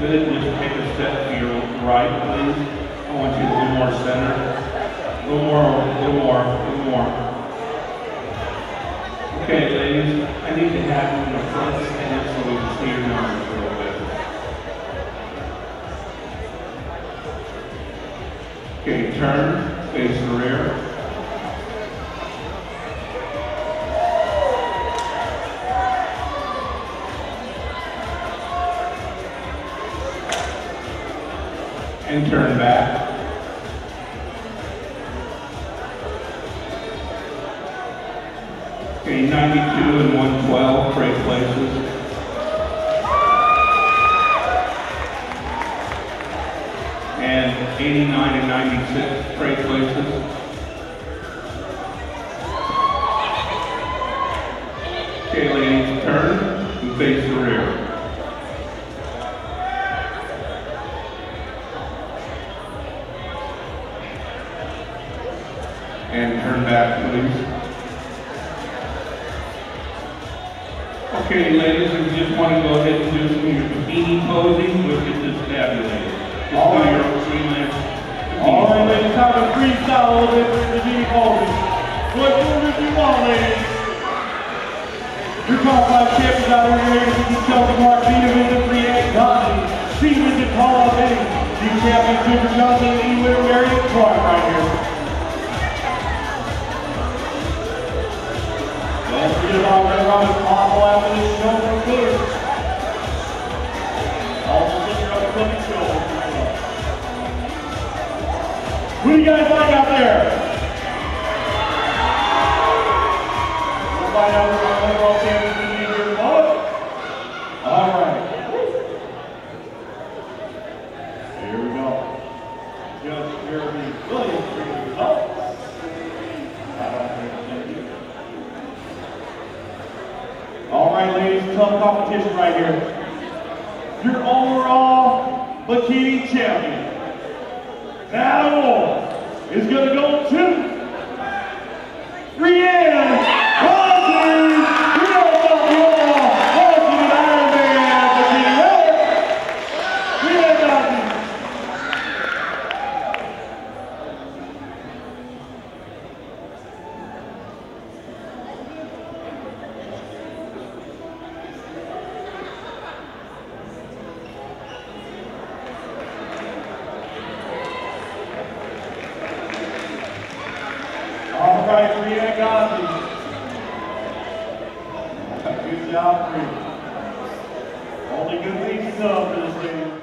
Would you take a step to your right, please. I want you to do more center. A little more, a little more, a little more. Okay, ladies, I need to have you in the front stand so we can see your numbers a little bit. Okay, turn, face the rear. And turn back. Okay, 92 and 112, trade places. And 89 and 96, trade places. Okay, ladies, turn and face the rear. And turn back, please. Okay, ladies, if you just want to go ahead and do some of your bikini posing, we'll get this tabulated. Just All do your freelance. All right, ladies, time to freestyle a little bit with the bikini poses. What movement you want, ladies? Your top five champions out here, ladies, you can tell the Mark Vita free and Gandhi. With the Paul Benny. The champion Cooper Johnson, Lee Whitaker, Marion Clark right here. Also, look your upcoming show. What do you guys like out there? We'll find out who our overall champions will be here in a moment. All right. Here we go. Judge Jeremy Williams brings the oh. results. I don't think it's you. All right, ladies, tough competition right here. Your overall bikini champion. That award is going to go to Good job, Reed. Only good things you know for this game.